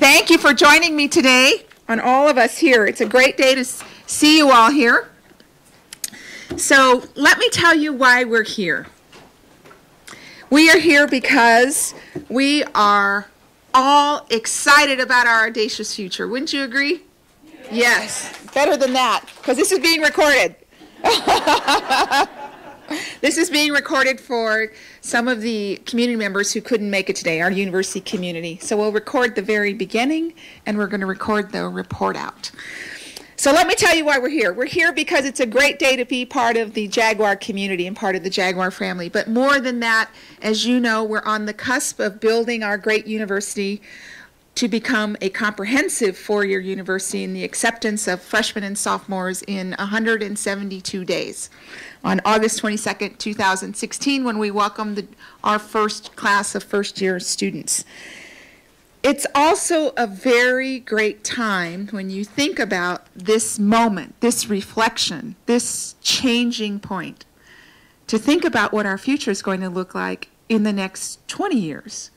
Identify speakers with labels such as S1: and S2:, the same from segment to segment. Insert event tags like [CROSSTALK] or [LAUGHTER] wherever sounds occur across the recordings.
S1: Thank you for joining me today on all of us here. It's a great day to see you all here. So, let me tell you why we're here. We are here because we are all excited about our audacious future. Wouldn't you agree? Yes. Better than that, because this is being recorded. [LAUGHS] [LAUGHS] this is being recorded for some of the community members who couldn't make it today, our university community. So we'll record the very beginning and we're going to record the report out. So let me tell you why we're here. We're here because it's a great day to be part of the Jaguar community and part of the Jaguar family. But more than that, as you know, we're on the cusp of building our great university to become a comprehensive four-year university in the acceptance of freshmen and sophomores in 172 days. On August 22nd, 2016, when we welcomed our first class of first-year students. It's also a very great time when you think about this moment, this reflection, this changing point, to think about what our future is going to look like in the next 20 years.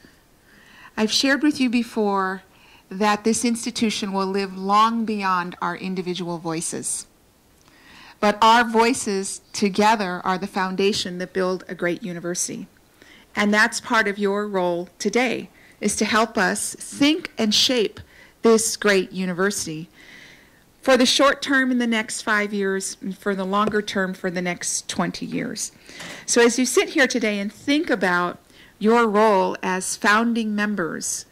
S1: I've shared with you before that this institution will live long beyond our individual voices. But our voices together are the foundation that build a great university. And that's part of your role today is to help us think and shape this great university for the short term in the next five years and for the longer term for the next 20 years. So as you sit here today and think about your role as founding members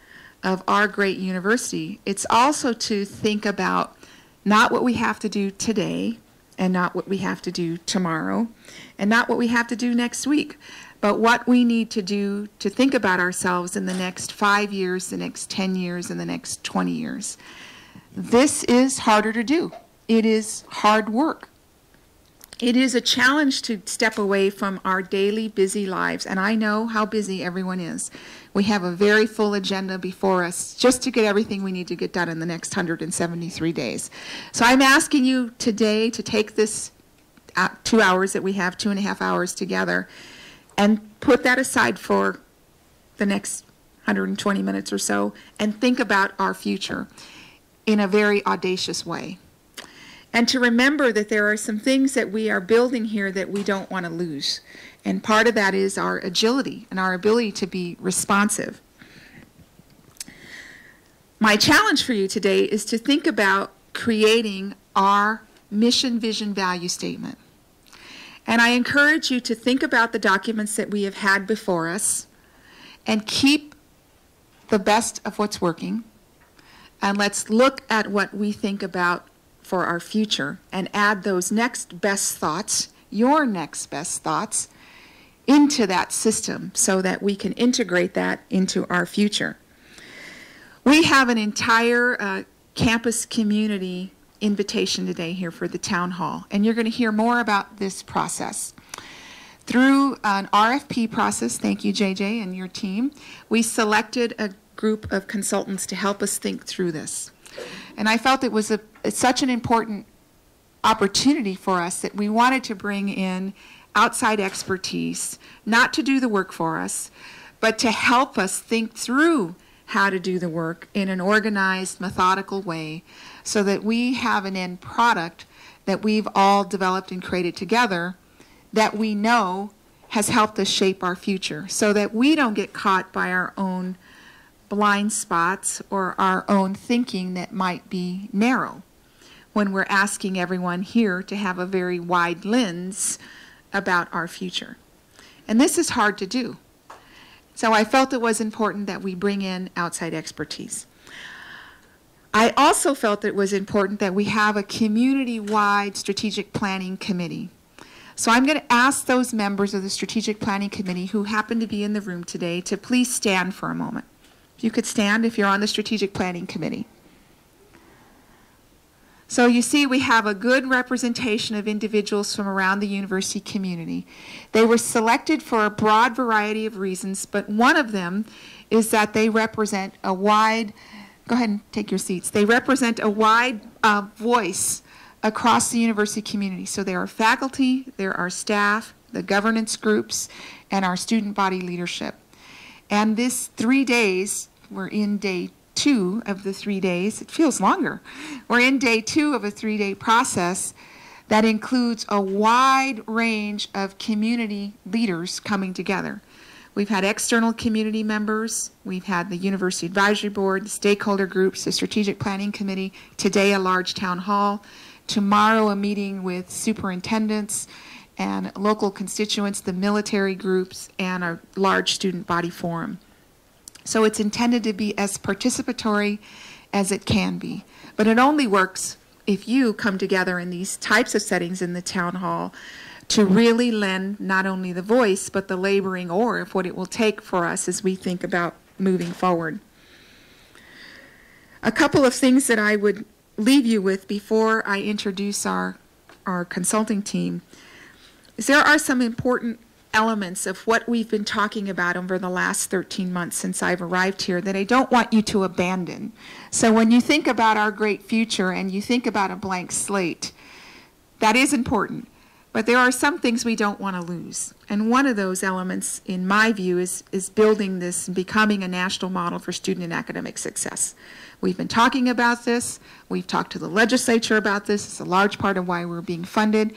S1: of our great university, it's also to think about not what we have to do today and not what we have to do tomorrow and not what we have to do next week, but what we need to do to think about ourselves in the next five years, the next 10 years, and the next 20 years. This is harder to do. It is hard work. It is a challenge to step away from our daily busy lives, and I know how busy everyone is. We have a very full agenda before us just to get everything we need to get done in the next 173 days. So I'm asking you today to take this uh, two hours that we have, two and a half hours together, and put that aside for the next 120 minutes or so and think about our future in a very audacious way. And to remember that there are some things that we are building here that we don't want to lose. And part of that is our agility and our ability to be responsive. My challenge for you today is to think about creating our mission, vision, value statement. And I encourage you to think about the documents that we have had before us and keep the best of what's working. And let's look at what we think about for our future and add those next best thoughts, your next best thoughts, into that system so that we can integrate that into our future. We have an entire uh, campus community invitation today here for the town hall, and you're going to hear more about this process. Through an RFP process, thank you, JJ, and your team, we selected a group of consultants to help us think through this. And I felt it was a, such an important opportunity for us that we wanted to bring in outside expertise, not to do the work for us, but to help us think through how to do the work in an organized, methodical way so that we have an end product that we've all developed and created together that we know has helped us shape our future so that we don't get caught by our own blind spots or our own thinking that might be narrow. When we're asking everyone here to have a very wide lens about our future. And this is hard to do. So I felt it was important that we bring in outside expertise. I also felt it was important that we have a community-wide strategic planning committee. So I'm going to ask those members of the strategic planning committee who happen to be in the room today to please stand for a moment. If you could stand if you're on the strategic planning committee. So you see we have a good representation of individuals from around the university community. They were selected for a broad variety of reasons, but one of them is that they represent a wide Go ahead and take your seats. They represent a wide uh, voice across the university community. So there are faculty, there are staff, the governance groups, and our student body leadership. And this three days, we're in day two of the three days. It feels longer. We're in day two of a three day process that includes a wide range of community leaders coming together. We've had external community members, we've had the University Advisory Board, the stakeholder groups, the Strategic Planning Committee, today a large town hall, tomorrow a meeting with superintendents and local constituents, the military groups, and a large student body forum. So it's intended to be as participatory as it can be. But it only works if you come together in these types of settings in the town hall to really lend not only the voice but the laboring oar of what it will take for us as we think about moving forward. A couple of things that I would leave you with before I introduce our, our consulting team is there are some important elements of what we've been talking about over the last 13 months since I've arrived here that I don't want you to abandon. So when you think about our great future and you think about a blank slate, that is important. But there are some things we don't want to lose. And one of those elements, in my view, is, is building this and becoming a national model for student and academic success. We've been talking about this. We've talked to the legislature about this. It's a large part of why we're being funded.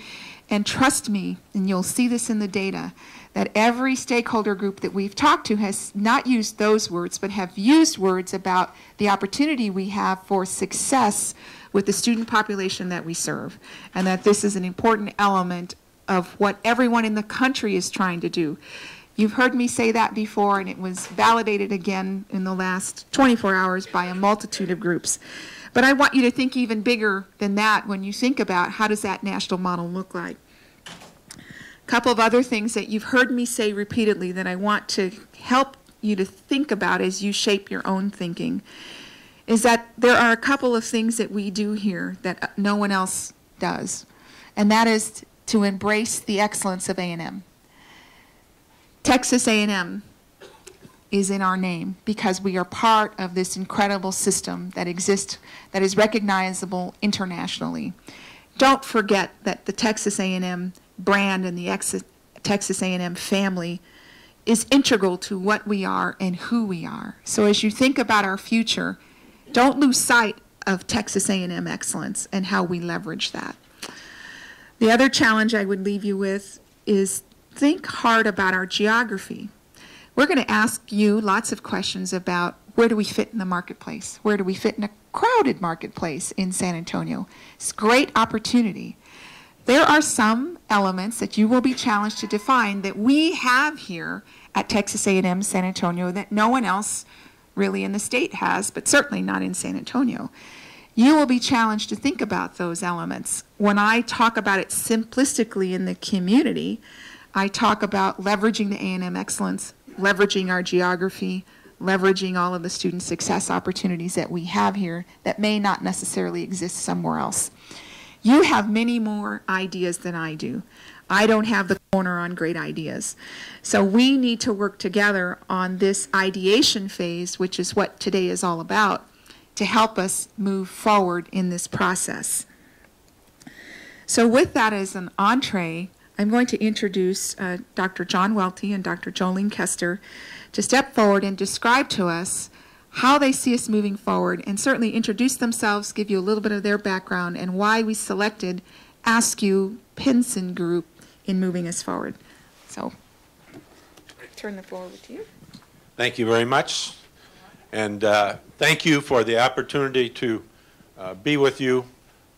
S1: And trust me, and you'll see this in the data, that every stakeholder group that we've talked to has not used those words, but have used words about the opportunity we have for success with the student population that we serve, and that this is an important element of what everyone in the country is trying to do. You've heard me say that before, and it was validated again in the last 24 hours by a multitude of groups. But I want you to think even bigger than that when you think about how does that national model look like. A couple of other things that you've heard me say repeatedly that I want to help you to think about as you shape your own thinking is that there are a couple of things that we do here that uh, no one else does, and that is to embrace the excellence of A&M. Texas A&M is in our name because we are part of this incredible system that exists that is recognizable internationally. Don't forget that the Texas A&M brand and the Texas A&M family is integral to what we are and who we are. So as you think about our future, don't lose sight of Texas A&M excellence and how we leverage that. The other challenge I would leave you with is think hard about our geography. We're going to ask you lots of questions about where do we fit in the marketplace? Where do we fit in a crowded marketplace in San Antonio? It's a great opportunity. There are some elements that you will be challenged to define that we have here at Texas A&M San Antonio that no one else really in the state has, but certainly not in San Antonio. You will be challenged to think about those elements. When I talk about it simplistically in the community, I talk about leveraging the A&M excellence, leveraging our geography, leveraging all of the student success opportunities that we have here that may not necessarily exist somewhere else. You have many more ideas than I do. I don't have the corner on great ideas. So we need to work together on this ideation phase, which is what today is all about, to help us move forward in this process. So with that as an entree, I'm going to introduce uh, Dr. John Welty and Dr. Jolene Koester to step forward and describe to us how they see us moving forward and certainly introduce themselves, give you a little bit of their background and why we selected AASCU Penson Group in moving us forward. So, I turn the floor over to you.
S2: Thank you very much. And uh, thank you for the opportunity to uh, be with you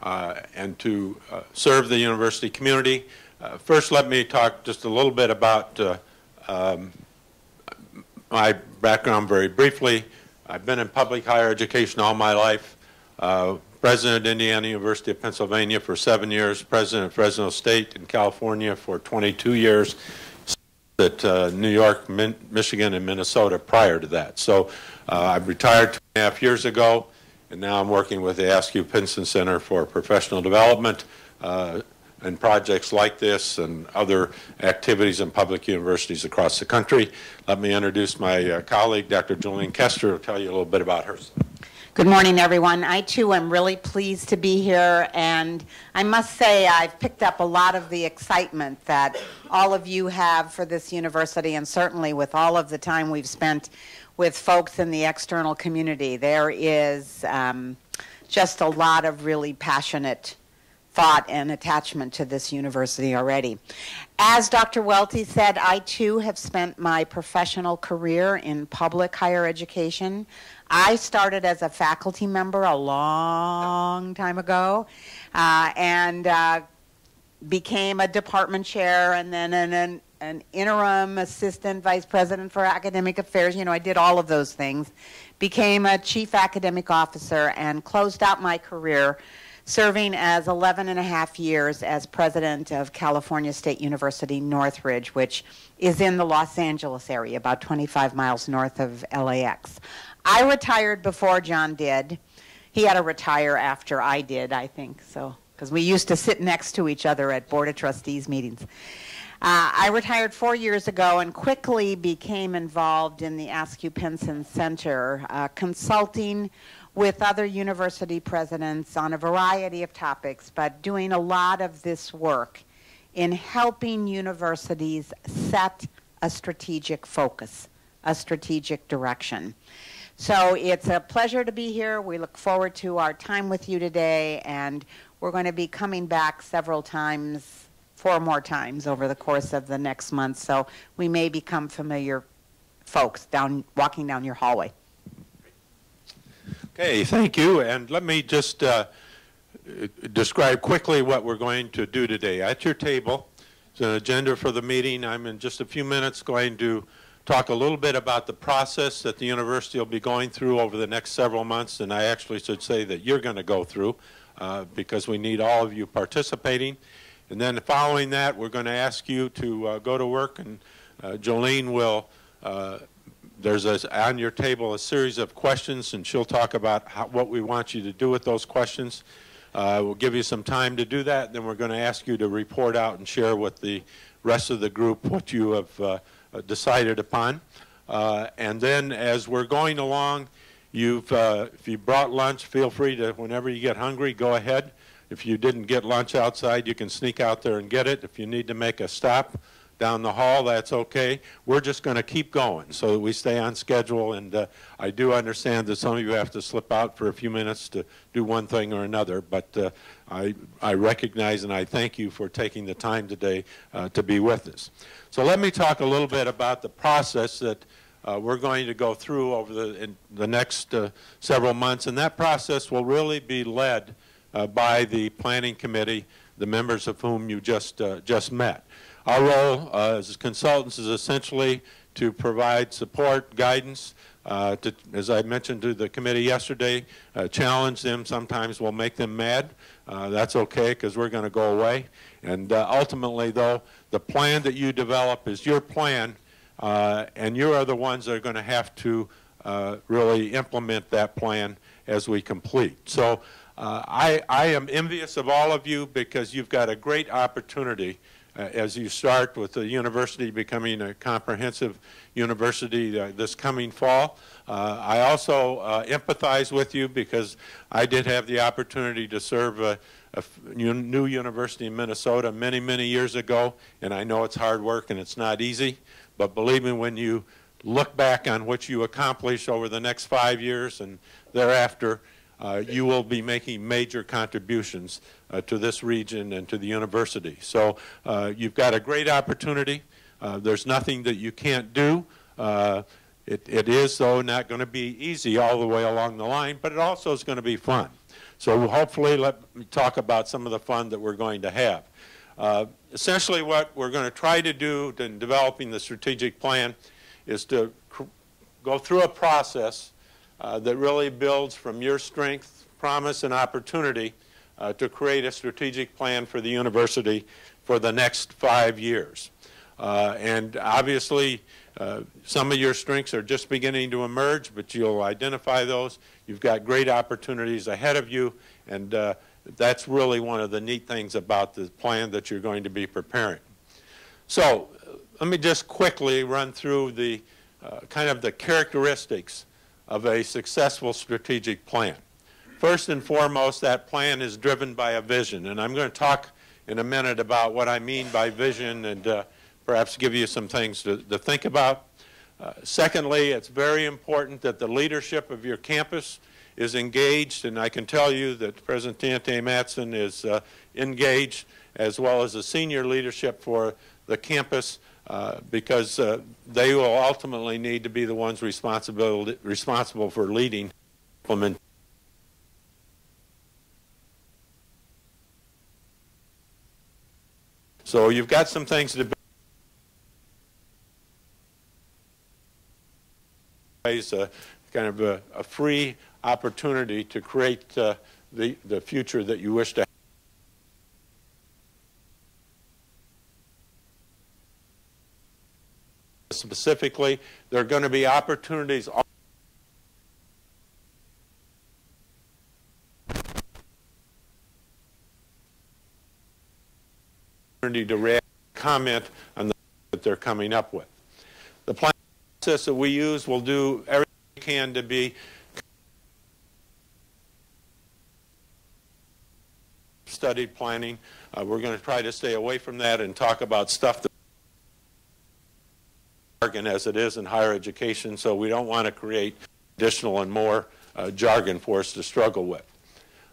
S2: uh, and to uh, serve the university community. Uh, first, let me talk just a little bit about uh, um, my background very briefly. I've been in public higher education all my life president of Indiana University of Pennsylvania for seven years, president of Fresno State in California for 22 years, at uh, New York, Min Michigan, and Minnesota prior to that. So uh, I retired two and a half years ago, and now I'm working with the AASCU Penson Center for Professional Development uh, and projects like this and other activities in public universities across the country. Let me introduce my uh, colleague, Dr. Jolene Koester, will tell you a little bit about her.
S3: Good morning, everyone. I too am really pleased to be here, and I must say I've picked up a lot of the excitement that all of you have for this university, and certainly with all of the time we've spent with folks in the external community. There is um, just a lot of really passionate thought and attachment to this university already. As Dr. Welty said, I too have spent my professional career in public higher education. I started as a faculty member a long time ago uh, and uh, became a department chair and then an, an, an interim assistant vice president for academic affairs. You know, I did all of those things. Became a chief academic officer and closed out my career serving as 11 and a half years as president of California State University Northridge, which is in the Los Angeles area, about 25 miles north of LAX. I retired before John did. He had to retire after I did, I think, so because we used to sit next to each other at Board of Trustees meetings. Uh, I retired four years ago and quickly became involved in the AASCU Penson Center, uh, consulting with other university presidents on a variety of topics, but doing a lot of this work in helping universities set a strategic focus, a strategic direction. So it's a pleasure to be here. We look forward to our time with you today, and we're going to be coming back several times, four more times over the course of the next month. So we may become familiar folks down walking down your hallway.
S2: Okay, thank you. And let me just uh, describe quickly what we're going to do today. At your table is an agenda for the meeting. I'm in just a few minutes going to talk a little bit about the process that the university will be going through over the next several months, and I actually should say that you're going to go through uh, because we need all of you participating. And then following that, we're going to ask you to uh, go to work, and uh, Jolene will uh, there's a, on your table a series of questions, and she'll talk about how, what we want you to do with those questions. Uh, we'll give you some time to do that. Then we're going to ask you to report out and share with the rest of the group what you have uh, decided upon. Uh, and then as we're going along, you've, uh, if you brought lunch, feel free to, whenever you get hungry, go ahead. If you didn't get lunch outside, you can sneak out there and get it. If you need to make a stop, down the hall, that's okay. We're just going to keep going so that we stay on schedule. And uh, I do understand that some of you have to slip out for a few minutes to do one thing or another, but uh, I, I recognize and I thank you for taking the time today uh, to be with us. So let me talk a little bit about the process that uh, we're going to go through over the, the next uh, several months, and that process will really be led uh, by the Planning Committee, the members of whom you just, just met. Our role uh, as consultants is essentially to provide support, guidance, uh, to, as I mentioned to the committee yesterday, uh, challenge them. Sometimes we'll make them mad. Uh, that's okay because we're going to go away. And uh, ultimately, though, the plan that you develop is your plan, uh, and you are the ones that are going to have to really implement that plan as we complete. So I, I am envious of all of you because you've got a great opportunity uh, as you start with the university becoming a comprehensive university uh, this coming fall. Uh, I also empathize with you because I did have the opportunity to serve a, a new university in Minnesota many, many years ago, and I know it's hard work and it's not easy, but believe me, when you look back on what you accomplish over the next five years and thereafter, uh, you will be making major contributions uh, to this region and to the university. So uh, you've got a great opportunity. Uh, there's nothing that you can't do. Uh, it, it is, though, not going to be easy all the way along the line, but it also is going to be fun. So hopefully let me talk about some of the fun that we're going to have. Uh, essentially what we're going to try to do in developing the strategic plan is to go through a process uh, that really builds from your strength, promise, and opportunity uh, to create a strategic plan for the university for the next five years. Uh, and obviously, uh, some of your strengths are just beginning to emerge, but you'll identify those. You've got great opportunities ahead of you, and uh, that's really one of the neat things about the plan that you're going to be preparing. So let me just quickly run through the kind of the characteristics of a successful strategic plan. First and foremost, that plan is driven by a vision, and I'm going to talk in a minute about what I mean by vision and uh, perhaps give you some things to, to think about. Uh, secondly, it's very important that the leadership of your campus is engaged, and I can tell you that President Teniente-Matson is uh, engaged, as well as the senior leadership for the campus, uh, because uh, they will ultimately need to be the ones responsible responsible for leading implement. So you've got some things to ways a kind of a, a free opportunity to create uh, the, the future that you wish to have. Specifically, there are going to be opportunities to comment on the that they're coming up with. The process that we use will do everything we can to be studied planning. Uh, we're going to try to stay away from that and talk about stuff that jargon as it is in higher education, so we don't want to create additional and more uh, jargon for us to struggle with.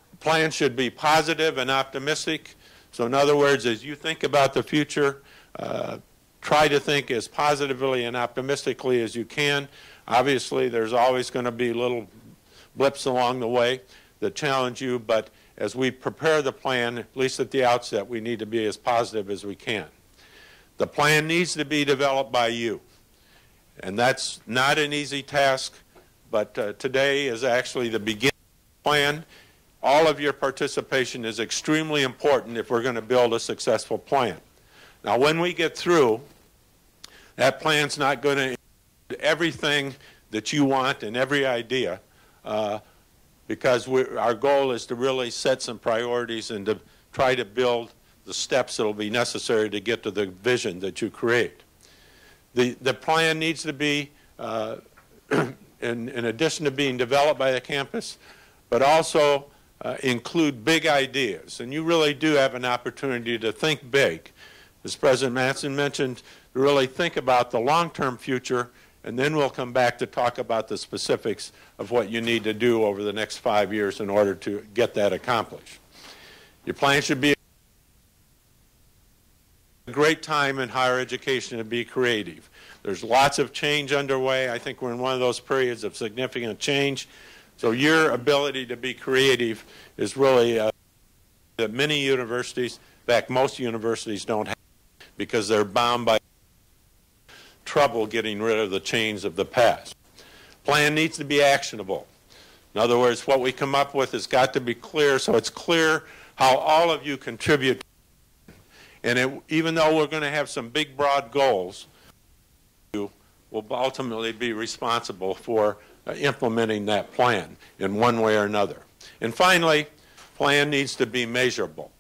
S2: The plan should be positive and optimistic. So in other words, as you think about the future, uh, try to think as positively and optimistically as you can. Obviously, there's always going to be little blips along the way that challenge you, but as we prepare the plan, at least at the outset, we need to be as positive as we can. The plan needs to be developed by you, and that's not an easy task, but uh, today is actually the beginning plan. All of your participation is extremely important if we're going to build a successful plan. Now, when we get through, that plan's not going to include everything that you want and every idea uh, because our goal is to really set some priorities and to try to build the steps that will be necessary to get to the vision that you create. The, the plan needs to be, uh, [CLEARS THROAT] in, in addition to being developed by the campus, but also uh, include big ideas. And you really do have an opportunity to think big. As President Matson mentioned, to really think about the long-term future, and then we'll come back to talk about the specifics of what you need to do over the next five years in order to get that accomplished. Your plan should be a great time in higher education to be creative. There's lots of change underway. I think we're in one of those periods of significant change. So your ability to be creative is really uh, that many universities, in fact, most universities don't have because they're bound by trouble getting rid of the chains of the past. Plan needs to be actionable. In other words, what we come up with has got to be clear, so it's clear how all of you contribute. And it, even though we're going to have some big, broad goals, you will ultimately be responsible for uh, implementing that plan in one way or another. And finally, plan needs to be measurable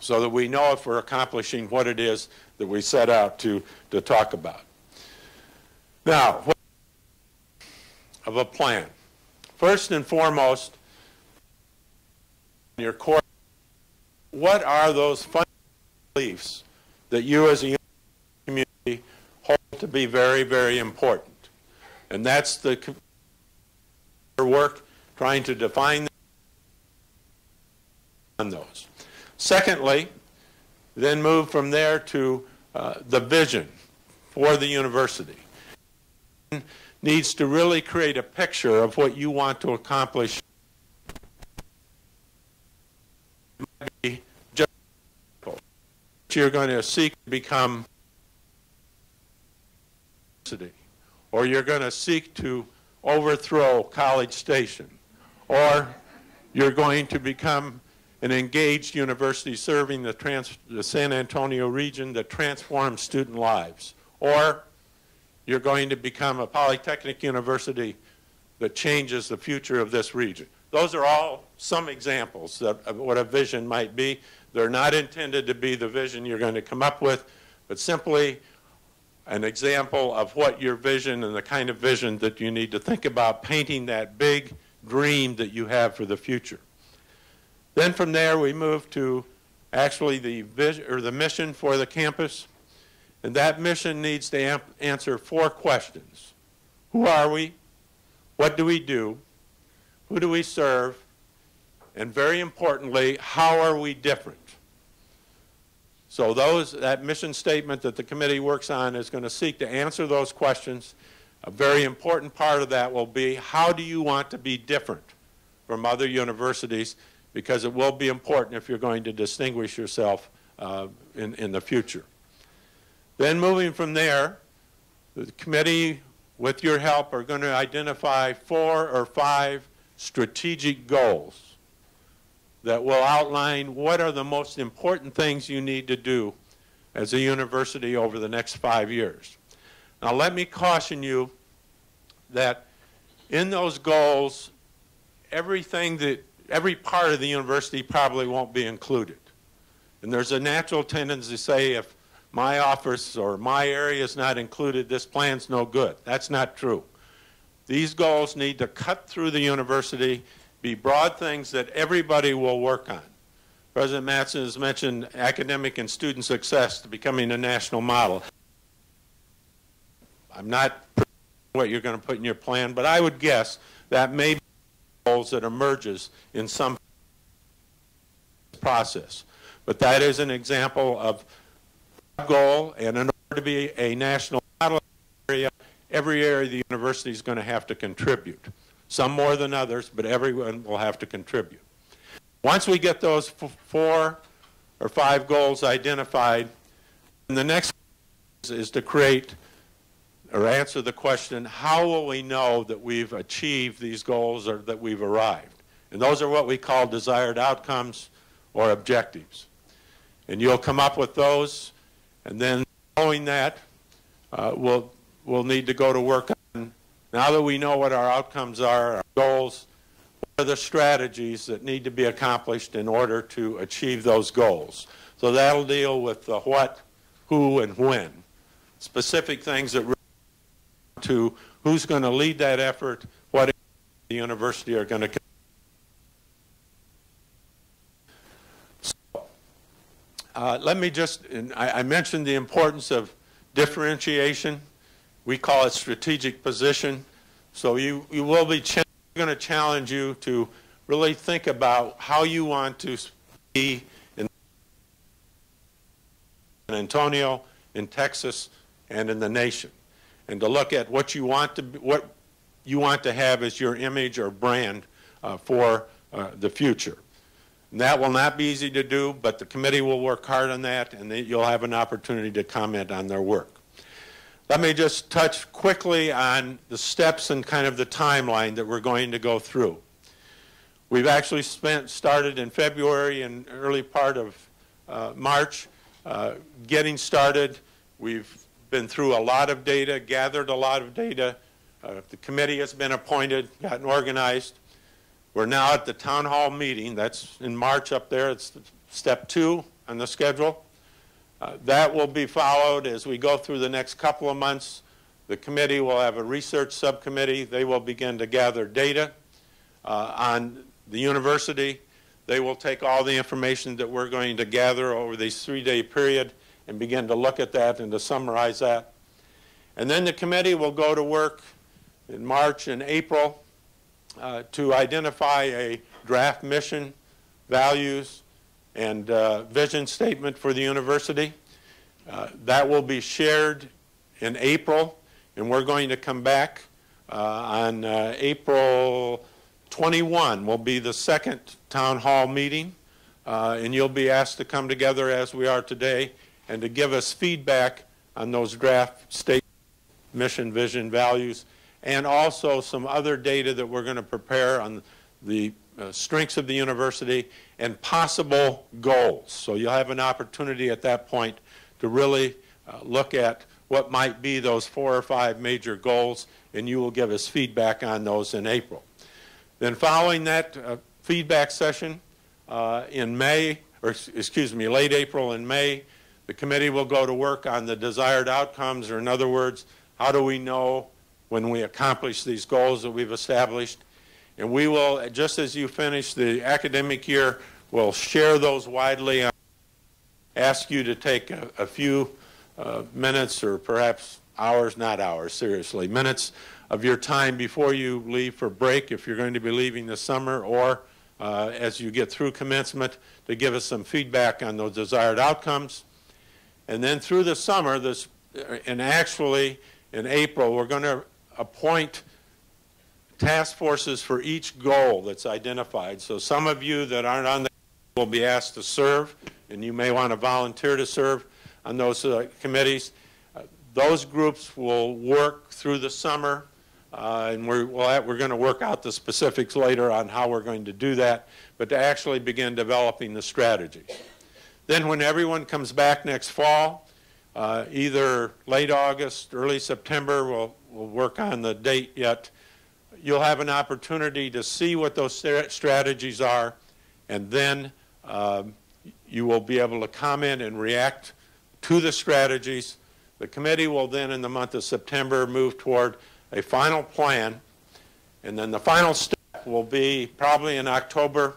S2: so that we know if we're accomplishing what it is that we set out to, to talk about. Now, of a plan. First and foremost, your core, what are those fundamental beliefs that you as a community hold to be very, very important? And that's the work trying to define on those. Secondly, then move from there to uh, the vision for the university needs to really create a picture of what you want to accomplish. You're going to seek to become or you're going to seek to overthrow College Station, or you're going to become an engaged university serving the, the San Antonio region that transforms student lives, or you're going to become a polytechnic university that changes the future of this region. Those are all some examples of what a vision might be. They're not intended to be the vision you're going to come up with, but simply an example of what your vision and the kind of vision that you need to think about painting that big dream that you have for the future. Then from there we move to actually the vision or the mission for the campus. And that mission needs to answer four questions. Who are we? What do we do? Who do we serve? And very importantly, how are we different? So those, that mission statement that the committee works on is going to seek to answer those questions. A very important part of that will be how do you want to be different from other universities because it will be important if you're going to distinguish yourself uh, in, in the future. Then moving from there, the committee, with your help, are going to identify four or five strategic goals that will outline what are the most important things you need to do as a university over the next five years. Now let me caution you that in those goals, everything that every part of the university probably won't be included. And there's a natural tendency to say if my office or my area is not included, this plan's no good. That's not true. These goals need to cut through the university, be broad things that everybody will work on. President Matson has mentioned academic and student success to becoming a national model. I'm not what you're going to put in your plan, but I would guess that may be goals that emerges in some process. But that is an example of a goal, and in order to be a national model area, every area of the university is going to have to contribute. Some more than others, but everyone will have to contribute. Once we get those four or five goals identified, the next is to create or answer the question, how will we know that we've achieved these goals or that we've arrived? And those are what we call desired outcomes or objectives. And you'll come up with those, and then following that, uh, we'll, we'll need to go to work now that we know what our outcomes are, our goals, what are the strategies that need to be accomplished in order to achieve those goals. So that'll deal with the what, who, and when. Specific things that to who's going to lead that effort, what the university are going to so, uh, let me just, I, I, mentioned the importance of differentiation. We call it strategic position. So you, you will be going to challenge you to really think about how you want to be in Antonio, in Texas, and in the nation and to look at what you want to what you want to have as your image or brand uh, for uh, the future. And that will not be easy to do, but the committee will work hard on that, and you'll have an opportunity to comment on their work. Let me just touch quickly on the steps and kind of the timeline that we're going to go through. We've actually spent, started in February and early part of uh, March uh, getting started. We've been through a lot of data, gathered a lot of data. Uh, the committee has been appointed, gotten organized. We're now at the town hall meeting. That's in March up there. It's step two on the schedule. Uh, that will be followed as we go through the next couple of months. The committee will have a research subcommittee. They will begin to gather data uh, on the university. They will take all the information that we're going to gather over this three-day period and begin to look at that and to summarize that. And then the committee will go to work in March and April uh, to identify a draft mission, values, and uh, vision statement for the university. Uh, that will be shared in April, and we're going to come back uh, on uh, April 21 will be the second town hall meeting, uh, and you'll be asked to come together as we are today and to give us feedback on those draft state mission, vision, values, and also some other data that we're going to prepare on the uh, strengths of the university and possible goals. So you'll have an opportunity at that point to really uh, look at what might be those four or five major goals, and you will give us feedback on those in April. Then following that uh, feedback session uh, in May, or excuse me, late April and May, The committee will go to work on the desired outcomes, or in other words, how do we know when we accomplish these goals that we've established? And we will, just as you finish the academic year, we'll share those widely. I ask you to take a, a few uh, minutes or perhaps hours, not hours, seriously, minutes of your time before you leave for break if you're going to be leaving this summer or uh, as you get through commencement to give us some feedback on those desired outcomes. And then through the summer, this, and actually in April, we're going to appoint task forces for each goal that's identified. So some of you that aren't on the will be asked to serve, and you may want to volunteer to serve on those uh, committees. Uh, those groups will work through the summer, uh, and we're, we'll we're going to work out the specifics later on how we're going to do that, but to actually begin developing the strategy. Then when everyone comes back next fall, uh, either late August, early September, we'll, we'll work on the date yet, you'll have an opportunity to see what those strategies are, and then um, you will be able to comment and react to the strategies. The committee will then, in the month of September, move toward a final plan, and then the final step will be probably in October.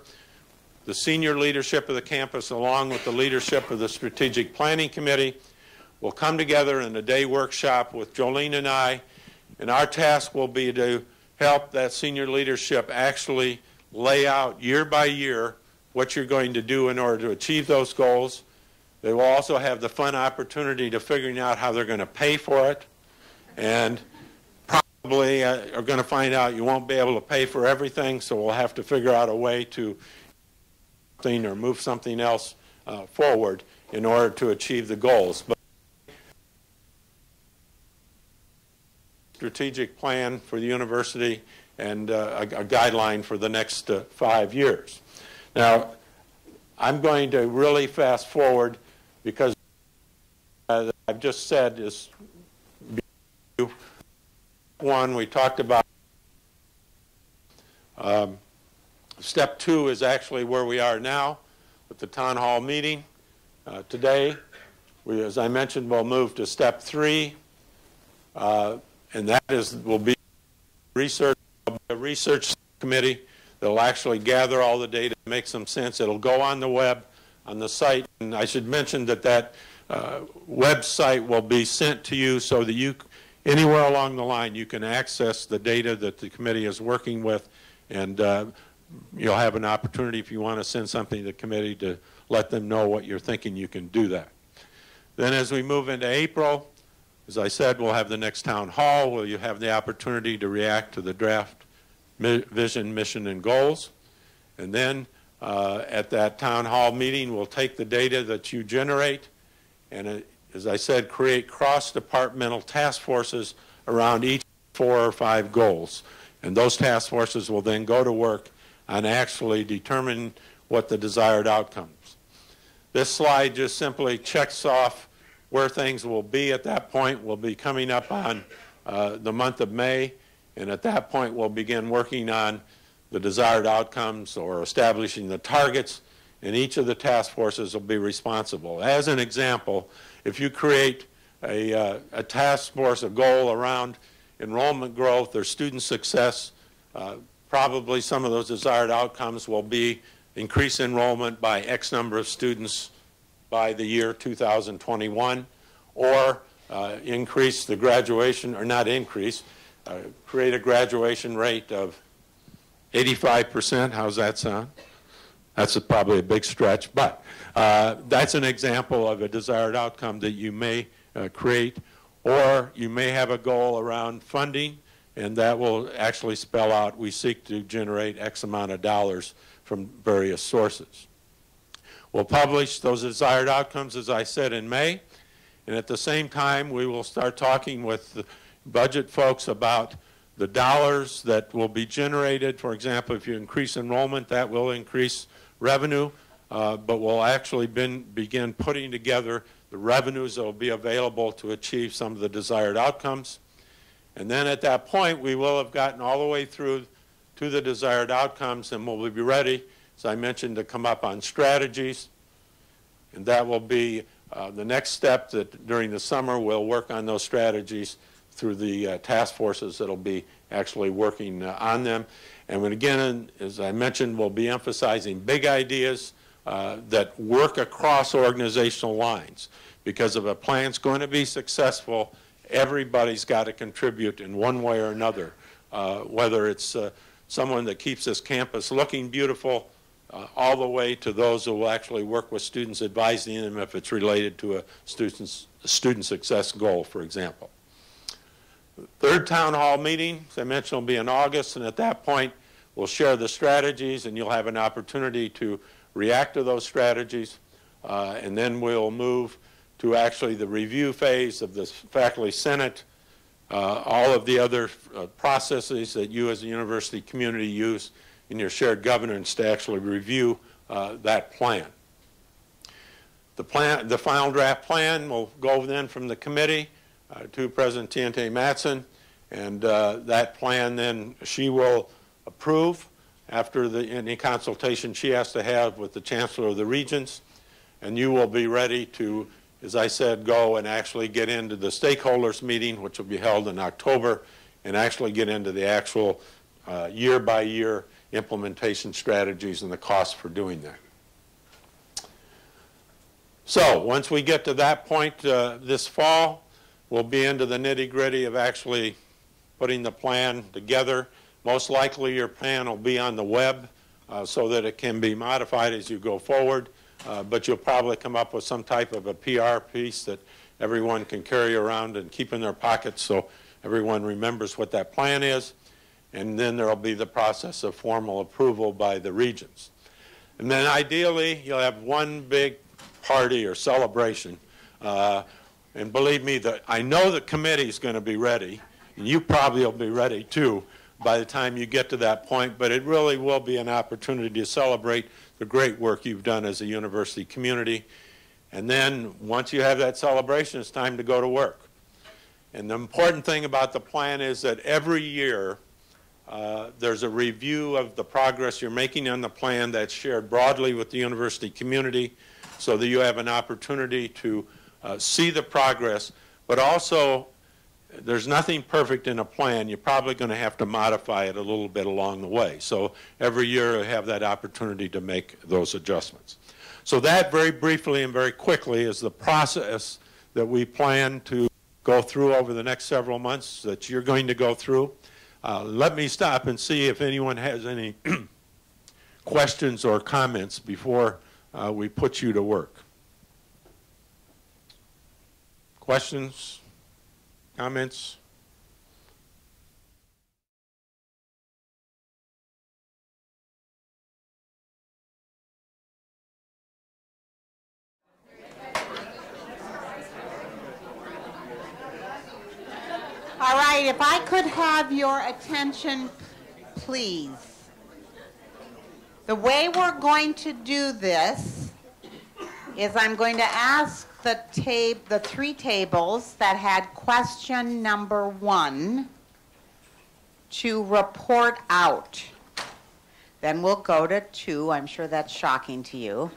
S2: The senior leadership of the campus, along with the leadership of the Strategic Planning Committee, will come together in a day workshop with Jolene and I, and our task will be to help that senior leadership actually lay out year by year what you're going to do in order to achieve those goals. They will also have the fun opportunity to figuring out how they're going to pay for it and probably uh, are going to find out you won't be able to pay for everything, so we'll have to figure out a way to thing or move something else uh, forward in order to achieve the goals. But strategic plan for the university and uh, a, a, guideline for the next uh, five years. Now, I'm going to really fast forward because uh, I've just said is one we talked about. Um, step two is actually where we are now with the town hall meeting uh, today. We, as I mentioned, will move to step three, uh, and that is will be research a research committee that'll actually gather all the data, make some sense. It'll go on the web, on the site. And I should mention that that uh, website will be sent to you so that you, anywhere along the line, you can access the data that the committee is working with. And uh, you'll have an opportunity if you want to send something to the committee to let them know what you're thinking you can do that. Then as we move into April, as I said, we'll have the next town hall where you have the opportunity to react to the draft vision, mission, and goals. And then uh, at that town hall meeting, we'll take the data that you generate and, uh, as I said, create cross-departmental task forces around each four or five goals. And those task forces will then go to work on actually determining what the desired outcomes. This slide just simply checks off where things will be at that point. We'll be coming up on uh, the month of May and at that point, we'll begin working on the desired outcomes or establishing the targets, and each of the task forces will be responsible. As an example, if you create a, uh, a task force, a goal around enrollment growth or student success, uh, probably some of those desired outcomes will be increase enrollment by X number of students by the year 2021, or uh, increase the graduation, or not increase, uh, create a graduation rate of 85%. How's that sound? That's a, probably a big stretch, but uh, that's an example of a desired outcome that you may uh, create. Or you may have a goal around funding, and that will actually spell out we seek to generate X amount of dollars from various sources. We'll publish those desired outcomes, as I said, in May. And at the same time, we will start talking with the budget folks about the dollars that will be generated. For example, if you increase enrollment, that will increase revenue, uh, but we'll actually been, begin putting together the revenues that will be available to achieve some of the desired outcomes. And then at that point, we will have gotten all the way through to the desired outcomes and we'll be ready, as I mentioned, to come up on strategies. And that will be Uh, The next step that during the summer, we'll work on those strategies through the uh, task forces that'll be actually working uh, on them. And again, as I mentioned, we'll be emphasizing big ideas uh, that work across organizational lines. Because if a plan's going to be successful, everybody's got to contribute in one way or another, uh, whether it's uh, someone that keeps this campus looking beautiful, uh, all the way to those who will actually work with students advising them if it's related to a student's, student success goal, for example. Third town hall meeting, as I mentioned, will be in August, and at that point, we'll share the strategies, and you'll have an opportunity to react to those strategies, uh, and then we'll move to actually the review phase of the faculty senate, uh, all of the other uh, processes that you as a university community use in your shared governance to actually review uh, that plan. The plan, the final draft plan will go then from the committee uh, to President Teniente-Matson, and uh, that plan then she will approve after the, any consultation she has to have with the chancellor of the regents, and you will be ready to, as I said, go and actually get into the stakeholders meeting, which will be held in October, and actually get into the actual uh, year by year implementation strategies and the cost for doing that. So once we get to that point uh, this fall, we'll be into the nitty gritty of actually putting the plan together. Most likely your plan will be on the web uh, so that it can be modified as you go forward, uh, but you'll probably come up with some type of a PR piece that everyone can carry around and keep in their pockets so everyone remembers what that plan is. And then there will be the process of formal approval by the regents. And then ideally, you'll have one big party or celebration. Uh, and believe me, that I know the committee is going to be ready, and you probably will be ready too by the time you get to that point, but it really will be an opportunity to celebrate the great work you've done as a university community. And then once you have that celebration, it's time to go to work. And the important thing about the plan is that every year uh, there's a review of the progress you're making on the plan that's shared broadly with the university community so that you have an opportunity to uh, see the progress, but also there's nothing perfect in a plan. You're probably going to have to modify it a little bit along the way. So every year you have that opportunity to make those adjustments. So that very briefly and very quickly is the process that we plan to go through over the next several months that you're going to go through. Uh, let me stop and see if anyone has any [CLEARS THROAT] questions or comments before uh, we put you to work. Questions? Comments?
S3: All right, if I could have your attention, please. The way we're going to do this is I'm going to ask the tab, the three tables that had question number one to report out. Then we'll go to two, I'm sure that's shocking to you.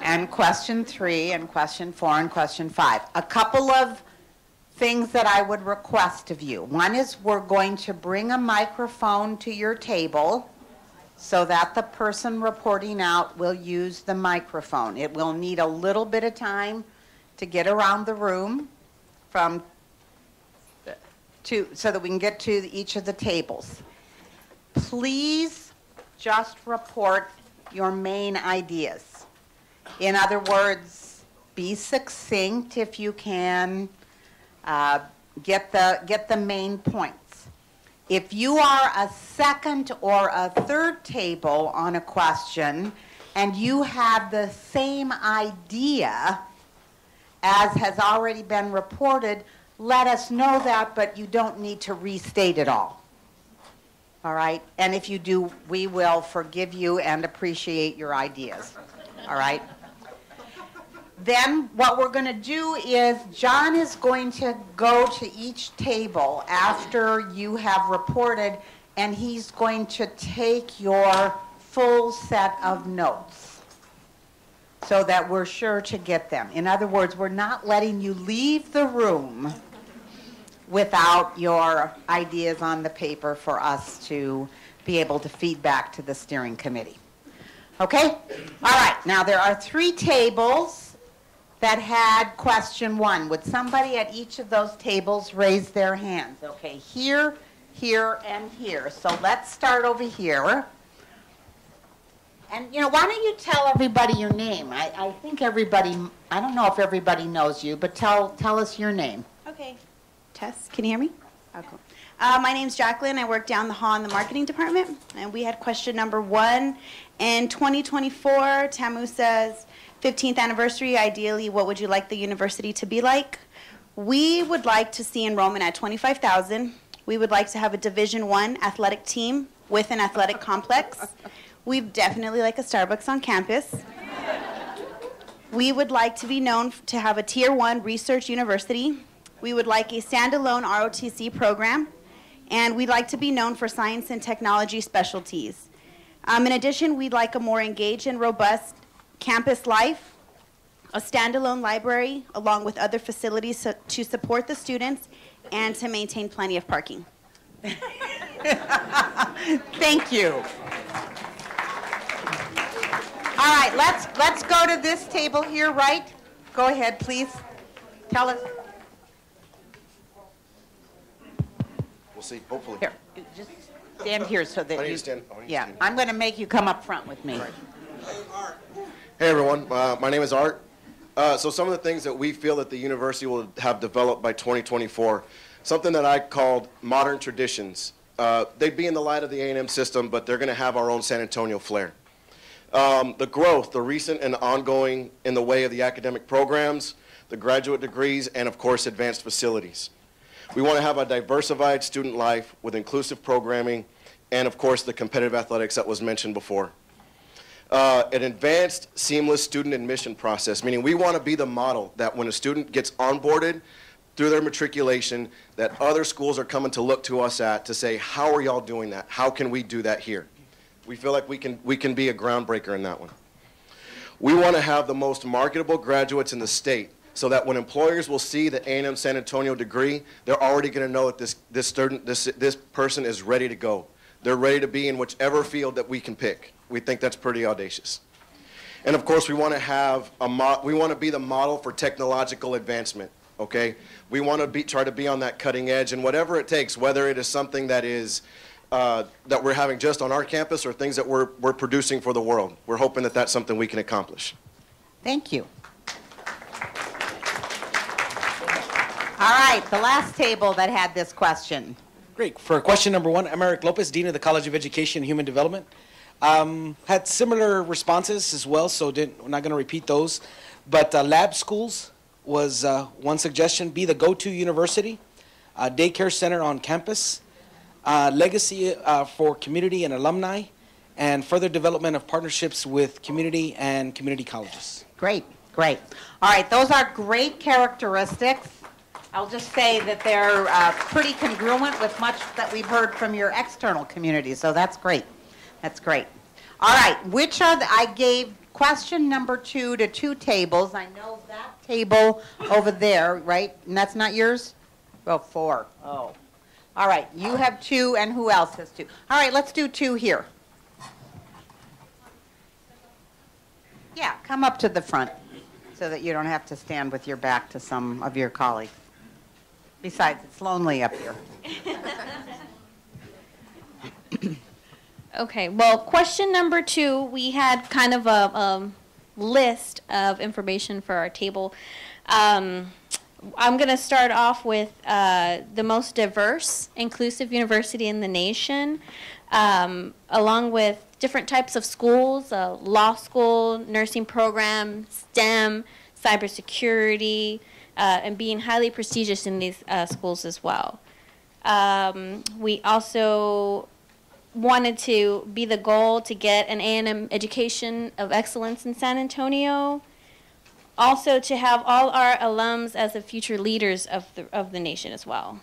S3: and question three, and question four, and question five. A couple of things that I would request of you. One is we're going to bring a microphone to your table so that the person reporting out will use the microphone. It will need a little bit of time to get around the room from to so that we can get to each of the tables. Please just report your main ideas. In other words, be succinct if you can. Uh, get the get the main points. If you are a second or a third table on a question and you have the same idea as has already been reported, let us know that, but you don't need to restate it all. All right? And if you do, we will forgive you and appreciate your ideas. All right? Then what we're going to do is John is going to go to each table after you have reported and he's going to take your full set of notes. so that we're sure to get them. In other words, we're not letting you leave the room without your ideas on the paper for us to be able to feed back to the steering committee. Okay? All right, now there are three tables that had question one. Would somebody at each of those tables raise their hands? Okay, here, here, and here. So let's start over here. And, you know, why don't you tell everybody your name? I, I think everybody, I don't know if everybody knows you, but tell, tell us your name.
S4: Okay. Tess, can you hear me? Oh, cool. Uh, my name's Jacqueline. I work down the hall in the marketing department. And we had question number one. In 2024, TAMU says 15th anniversary, ideally, what would you like the university to be like? We would like to see enrollment at 25,000. We would like to have a Division One athletic team with an athletic complex. We'd definitely like a Starbucks on campus. We would like to be known to have a Tier 1 research university. We would like a standalone ROTC program. And we'd like to be known for science and technology specialties. Um, in addition, we'd like a more engaged and robust campus life, a standalone library, along with other facilities so, to support the students and to maintain plenty of parking. [LAUGHS]
S3: Thank you. All right, let's, let's go to this table here, right? Go ahead, please. Tell us.
S5: We'll see, hopefully.
S3: Here, just stand here so that
S5: I
S3: you.
S5: to stand- I need
S3: Yeah,
S5: stand.
S3: I'm going to make you come up front with me.
S5: Hey, everyone. Uh, my name is Art. Uh, so some of the things that we feel that the university will have developed by 2024, something that I called modern traditions. Uh, they'd be in the light of the A&M system, but they're going to have our own San Antonio flair. Um, the growth, the recent and ongoing in the way of the academic programs, the graduate degrees, and of course, advanced facilities. We want to have a diversified student life with inclusive programming and, of course, the competitive athletics that was mentioned before. Uh, an advanced, seamless student admission process, meaning we want to be the model that when a student gets onboarded through their matriculation, that other schools are coming to look to us at to say, how are y'all doing that? How can we do that here? We feel like we can, we can be a groundbreaker in that one. We want to have the most marketable graduates in the state so that when employers will see the A&M San Antonio degree, they're already going to know that this, this, student, this, this person is ready to go. They're ready to be in whichever field that we can pick. We think that's pretty audacious. And of course, we want to have a mo- we want to be the model for technological advancement. Okay, we want to be try to be on that cutting edge, and whatever it takes, whether it is something that is uh, that we're having just on our campus or things that we're we're producing for the world. We're hoping that that's something we can accomplish.
S3: Thank you. All right, the last table that had this question.
S6: Great. For question number one, I'm Eric Lopez, Dean of the College of Education and Human Development. Um, had similar responses as well, so we're not going to repeat those. But uh, lab schools was uh, one suggestion. Be the go-to university, uh, daycare center on campus, uh, legacy uh, for community and alumni, and further development of partnerships with community and community colleges.
S3: Great, great. All right, those are great characteristics. I'll just say that they're uh, pretty congruent with much that we've heard from your external community, so that's great. That's great. All right, which are the, I gave question number two to two tables. I know that table over there, right? And that's not yours? Oh, four. Oh. All right, you have two, and who else has two? All right, let's do two here. Yeah, come up to the front so that you don't have to stand with your back to some of your colleagues. Besides, it's lonely up here. [LAUGHS]
S7: Okay, well, question number two, we had kind of a, a list of information for our table. Um, I'm going to start off with uh, the most diverse, inclusive university in the nation, um, along with different types of schools, uh, law school, nursing program, STEM, cybersecurity, uh, and being highly prestigious in these uh, schools as well. Um, we also wanted to be the goal to get an A&M education of excellence in San Antonio. Also to have all our alums as the future leaders of the, of the nation as well.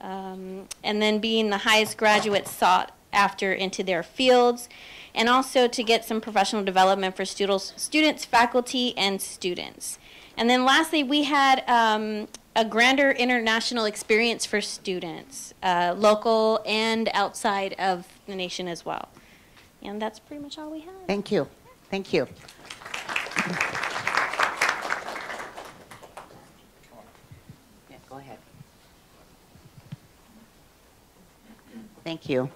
S7: Um, and then being the highest graduate sought after into their fields, and also to get some professional development for students, students faculty, and students. And then lastly, we had um, a grander international experience for students, uh, local and outside of the nation as well. And that's pretty much all we have.
S3: Thank you. Thank you. Yeah, go ahead. Thank you.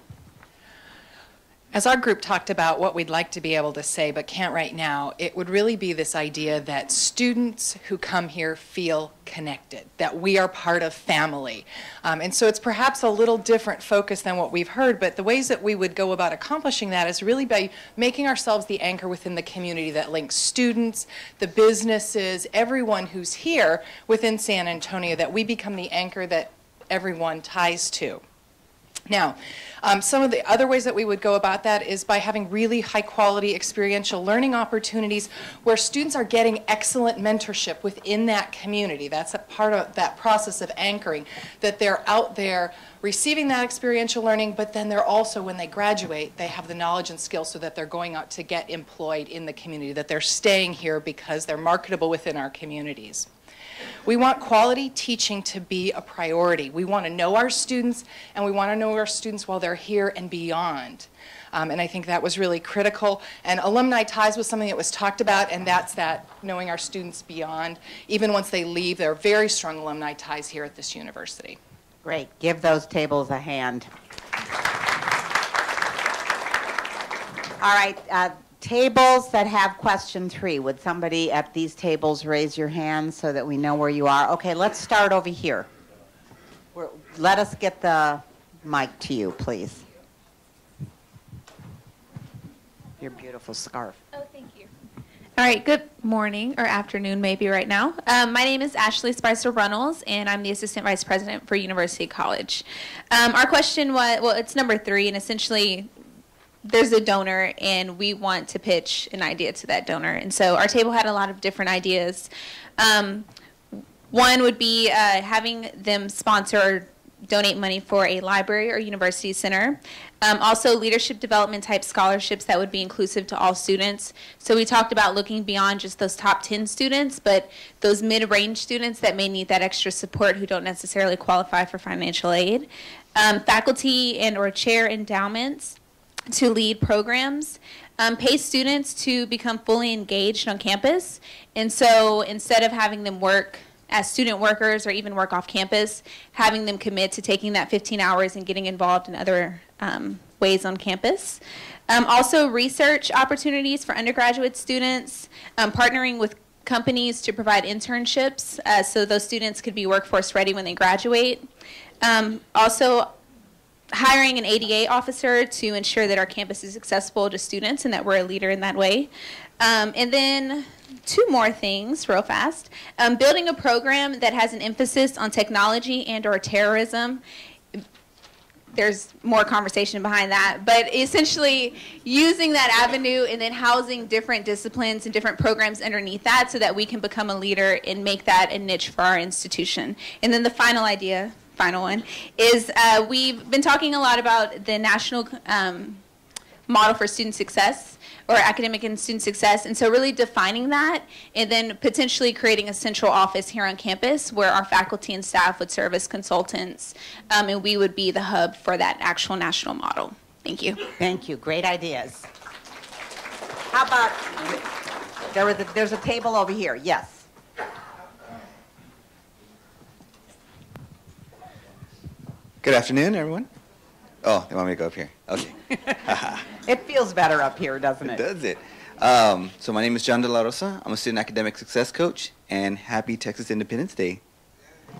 S8: As our group talked about what we'd like to be able to say but can't right now, it would really be this idea that students who come here feel connected, that we are part of family. Um, and so it's perhaps a little different focus than what we've heard, but the ways that we would go about accomplishing that is really by making ourselves the anchor within the community that links students, the businesses, everyone who's here within San Antonio, that we become the anchor that everyone ties to. Now, um, some of the other ways that we would go about that is by having really high quality experiential learning opportunities where students are getting excellent mentorship within that community. That's a part of that process of anchoring, that they're out there receiving that experiential learning, but then they're also, when they graduate, they have the knowledge and skills so that they're going out to get employed in the community, that they're staying here because they're marketable within our communities. We want quality teaching to be a priority. We want to know our students, and we want to know our students while they're here and beyond. Um, and I think that was really critical. And alumni ties was something that was talked about, and that's that knowing our students beyond. Even once they leave, there are very strong alumni ties here at this university.
S3: Great. Give those tables a hand. All right. Uh, tables that have question three. Would somebody at these tables raise your hand so that we know where you are? Okay, let's start over here. We're, let us get the mic to you, please. Your beautiful scarf.
S9: Oh, thank you. All right, good morning or afternoon, maybe right now. Um, my name is Ashley Spicer Runnels, and I'm the Assistant Vice President for University College. Um, our question was well, it's number three, and essentially, there's a donor, and we want to pitch an idea to that donor. And so, our table had a lot of different ideas. Um, one would be uh, having them sponsor or donate money for a library or university center. Um, also, leadership development type scholarships that would be inclusive to all students. So, we talked about looking beyond just those top 10 students, but those mid range students that may need that extra support who don't necessarily qualify for financial aid. Um, faculty and or chair endowments to lead programs. Um, pay students to become fully engaged on campus. And so instead of having them work as student workers or even work off campus, having them commit to taking that 15 hours and getting involved in other um, ways on campus. Um, also, research opportunities for undergraduate students, um, partnering with companies to provide internships uh, so those students could be workforce ready when they graduate. Um, also, hiring an ADA officer to ensure that our campus is accessible to students and that we're a leader in that way. Um, and then two more things real fast. Um, building a program that has an emphasis on technology and or terrorism. There's more conversation behind that, but essentially using that avenue and then housing different disciplines and different programs underneath that so that we can become a leader and make that a niche for our institution. And then the final idea, final one, is uh, we've been talking a lot about the national um, model for student success or academic and student success. And so really defining that and then potentially creating a central office here on campus where our faculty and staff would serve as consultants um, and we would be the hub for that actual national model. Thank you.
S3: Thank you. Great ideas. How about, there was a, there's a table over here. Yes.
S10: Good afternoon, everyone. Oh, they want me to go up here. Okay. [LAUGHS]
S3: It feels better up here, doesn't it?
S10: Does it? Um, so my name is John De La Rosa. I'm a student academic success coach, and happy Texas Independence Day.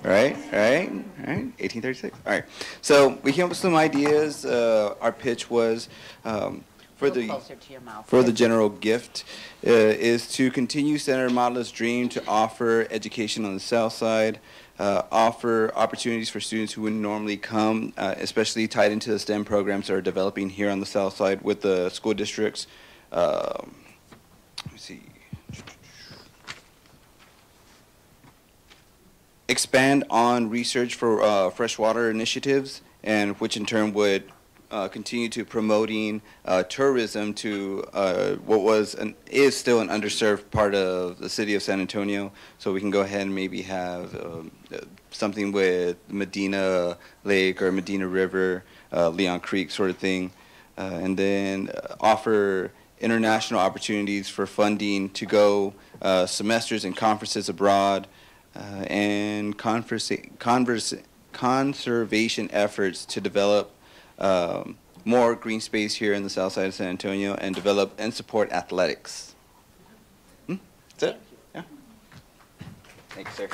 S10: Right, right, right. 1836. All right. So we came up with some ideas. Uh, our pitch was um, for the
S3: closer to your mouth.
S10: for the general gift uh, is to continue Senator Madla's dream to offer education on the South Side, uh, offer opportunities for students who wouldn't normally come, uh, especially tied into the STEM programs that are developing here on the South Side with the school districts. Um, let me see. Expand on research for uh, freshwater initiatives, and which in turn would uh, continue to promoting uh, tourism to uh, what was and is still an underserved part of the city of San Antonio. So we can go ahead and maybe have um, something with Medina Lake or Medina River, uh, Leon Creek sort of thing, uh, and then offer international opportunities for funding to go semesters and conferences abroad, uh, and conversa- converse- conservation efforts to develop um, more green space here in the south side of San Antonio and develop and support athletics. Hmm? That's it? Yeah. Thank you, sir.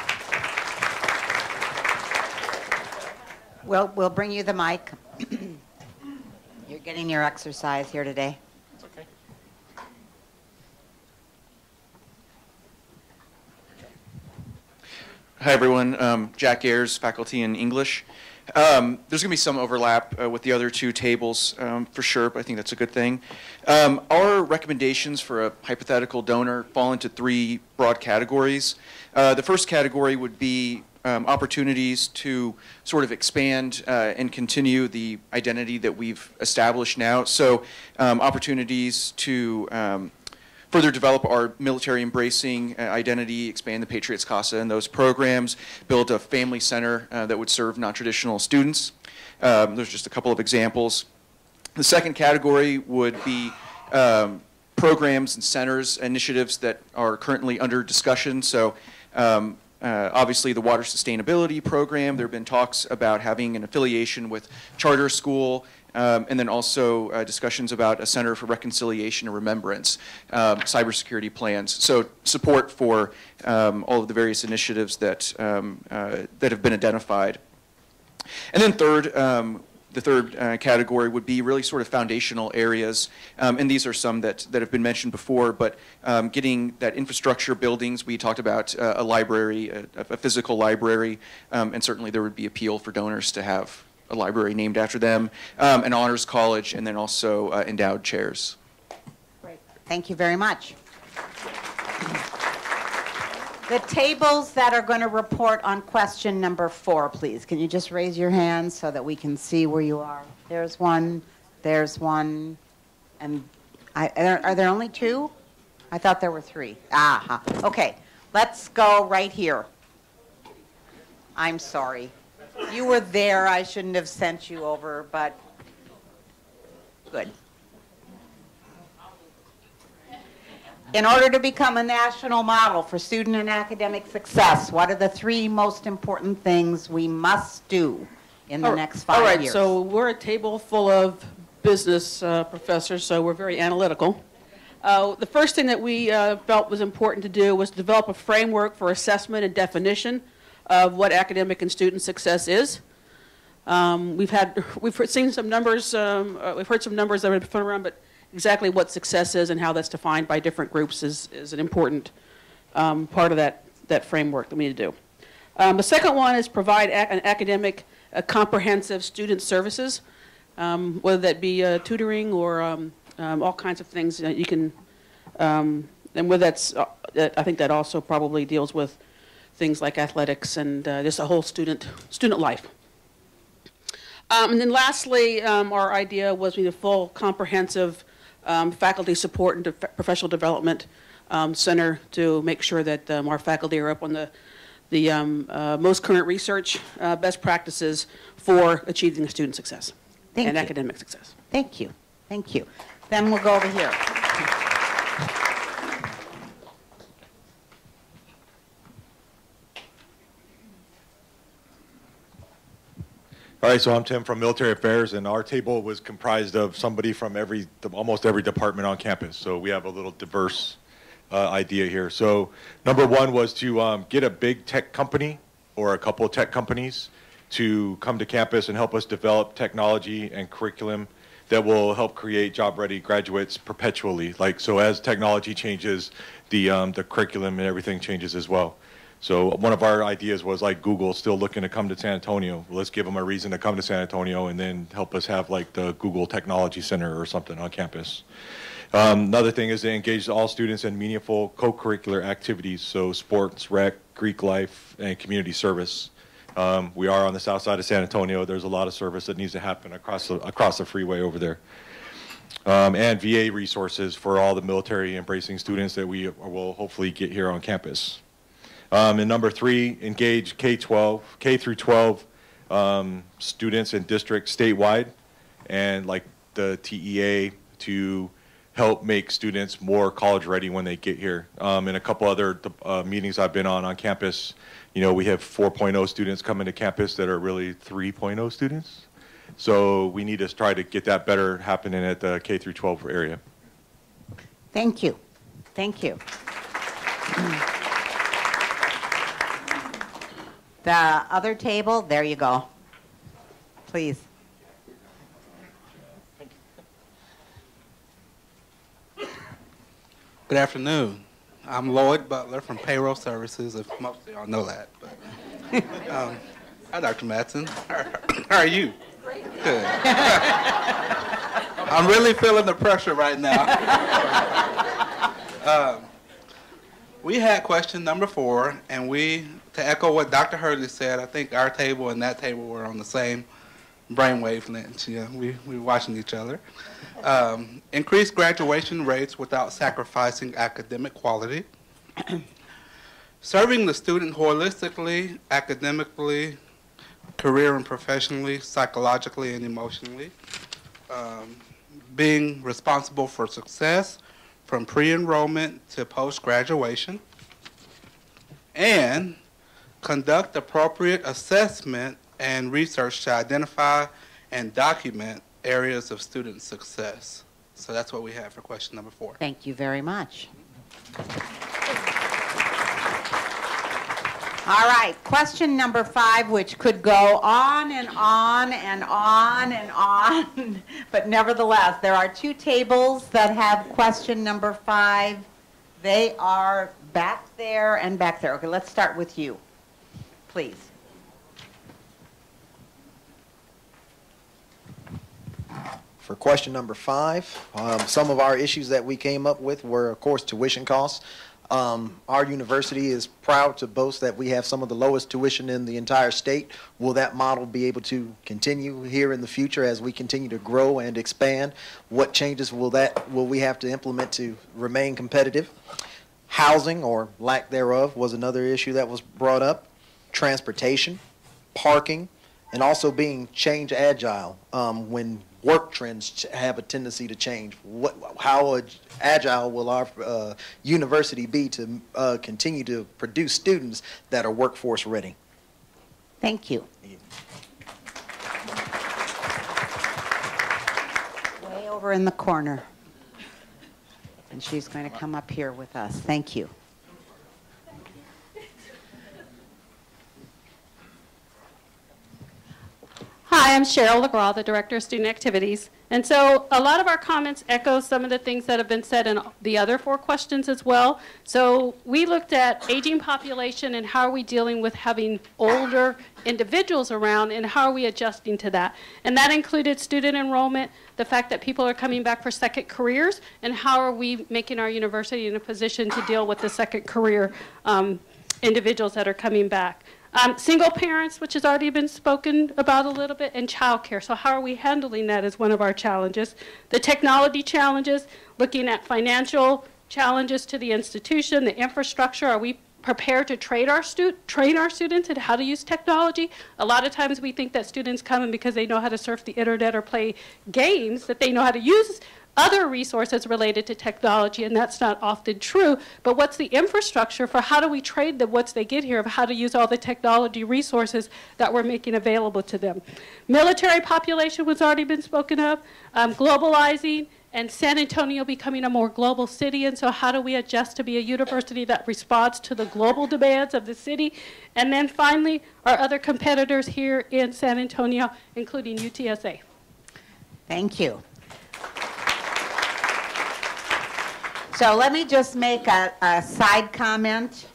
S3: We'll, we'll bring you the mic. [CLEARS THROAT] You're getting your exercise here today. It's okay.
S11: Hi, everyone. Um, Jack Ayers, faculty in English. Um, there's going to be some overlap uh, with the other two tables um, for sure, but I think that's a good thing. Um, our recommendations for a hypothetical donor fall into three broad categories. Uh, the first category would be um, opportunities to sort of expand uh, and continue the identity that we've established now. So, um, opportunities to um, further develop our military embracing uh, identity, expand the Patriots CASA and those programs, build a family center uh, that would serve non traditional students. Um, there's just a couple of examples. The second category would be um, programs and centers, initiatives that are currently under discussion. So, um, uh, obviously, the water sustainability program. There have been talks about having an affiliation with charter school, um, and then also uh, discussions about a Center for Reconciliation and Remembrance, um, cybersecurity plans. So support for um, all of the various initiatives that um, uh, that have been identified. And then third, um, the third uh, category would be really sort of foundational areas, um, and these are some that, that have been mentioned before, but um, getting that infrastructure buildings, we talked about uh, a library, a, a physical library, um, and certainly there would be appeal for donors to have a library named after them, um, an honors college, and then also uh, endowed chairs.
S3: Great. Thank you very much. The tables that are going to report on question number four, please. Can you just raise your hands so that we can see where you are? There's one, there's one, and I, are, there, are there only two? I thought there were three. Ah, okay. Let's go right here. I'm sorry. You were there. I shouldn't have sent you over, but good. In order to become a national model for student and academic success, what are the three most important things we must do in the
S12: All-
S3: next five years?
S12: All right,
S3: years?
S12: so we're a table full of business uh, professors, so we're very analytical. Uh, The first thing that we uh, felt was important to do was develop a framework for assessment and definition of what academic and student success is. Um, We've had, [LAUGHS] we've seen some numbers, um, uh, we've heard some numbers that have been thrown around, but exactly what success is and how that's defined by different groups is, is an important um, part of that, that framework that we need to do. Um, the second one is provide ac- an academic, uh, comprehensive student services, um, whether that be uh, tutoring or um, all kinds of things that you can, and whether that's, uh, that- I think that also probably deals with things like athletics and uh, just a whole student student life. Um, and then lastly, um, our idea was we need a full, comprehensive um, faculty support and de- professional development um, center to make sure that um, our faculty are up on the the um, uh, most current research, uh, best practices for achieving student success
S3: Thank
S12: and
S3: you.
S12: academic success.
S3: Thank you. Thank you. Then we'll go over here.
S13: All right, so I'm Tim from Military Affairs, and our table was comprised of somebody from every, almost every department on campus. So we have a little diverse uh, idea here. So number one was to um, get a big tech company or a couple of tech companies to come to campus and help us develop technology and curriculum that will help create job-ready graduates perpetually. Like so, as technology changes, the um, the curriculum and everything changes as well. So one of our ideas was like Google still looking to come to San Antonio. Let's give them a reason to come to San Antonio and then help us have like the Google Technology Center or something on campus. Um, another thing is to engage all students in meaningful co-curricular activities, so sports, rec, Greek life, and community service. Um, we are on the south side of San Antonio. There's a lot of service that needs to happen across the, across the freeway over there. Um, and VA resources for all the military embracing students that we will hopefully get here on campus. Um, and number three, engage K-12, K through 12 um, students in districts statewide, and like the TEA to help make students more college ready when they get here. Um, and a couple other uh, meetings I've been on on campus, you know, we have 4.0 students coming to campus that are really 3.0 students. So we need to try to get that better happening at the K through 12 area.
S3: Thank you. Thank you. The other table, there you go. Please.
S14: Good afternoon. I'm Lloyd Butler from Payroll Services, if most of y'all know that. But, [LAUGHS] um, hi, Dr. Matson. How are you? Good. I'm really feeling the pressure right now. [LAUGHS] um, we had question number four, and we, to echo what Dr. Hurley said, I think our table and that table were on the same brain wavelengths. Yeah, we, we were watching each other. Um, increase graduation rates without sacrificing academic quality. [CLEARS THROAT] Serving the student holistically, academically, career and professionally, psychologically and emotionally. Um, being responsible for success from pre-enrollment to post-graduation. And conduct appropriate assessment and research to identify and document areas of student success. So that's what we have for question number four.
S3: Thank you very much. All right, question number five, which could go on and on and on and on, [LAUGHS] but nevertheless, there are two tables that have question number five. They are back there and back there. Okay, let's start with you, please.
S15: For question number five, um, some of our issues that we came up with were, of course, tuition costs. Um, our university is proud to boast that we have some of the lowest tuition in the entire state. Will that model be able to continue here in the future as we continue to grow and expand? What changes will that will we have to implement to remain competitive? Housing or lack thereof was another issue that was brought up. Transportation, parking, and also being change agile um, when work trends have a tendency to change. What, how agile will our uh, university be to uh, continue to produce students that are workforce ready?
S3: Thank you. Way over in the corner. And she's going to come up here with us. Thank you.
S16: Hi, I'm Cheryl LeGras, the Director of Student Activities. And so a lot of our comments echo some of the things that have been said in the other four questions as well. So we looked at aging population and how are we dealing with having older individuals around and how are we adjusting to that. And that included student enrollment, the fact that people are coming back for second careers, and how are we making our university in a position to deal with the second career um, individuals that are coming back. Um, single parents, which has already been spoken about a little bit, and childcare. So how are we handling that as one of our challenges? The technology challenges, looking at financial challenges to the institution, the infrastructure. Are we prepared to train our, stu- train our students in how to use technology? A lot of times we think that students come in because they know how to surf the internet or play games, that they know how to use other resources related to technology, and that's not often true. But what's the infrastructure for how do we trade them once they get here of how to use all the technology resources that we're making available to them? Military population was already been spoken of, um, globalizing, and San Antonio becoming a more global city. And so, how do we adjust to be a university that responds to the global demands of the city? And then finally, our other competitors here in San Antonio, including UTSA.
S3: Thank you. So let me just make a, a side comment.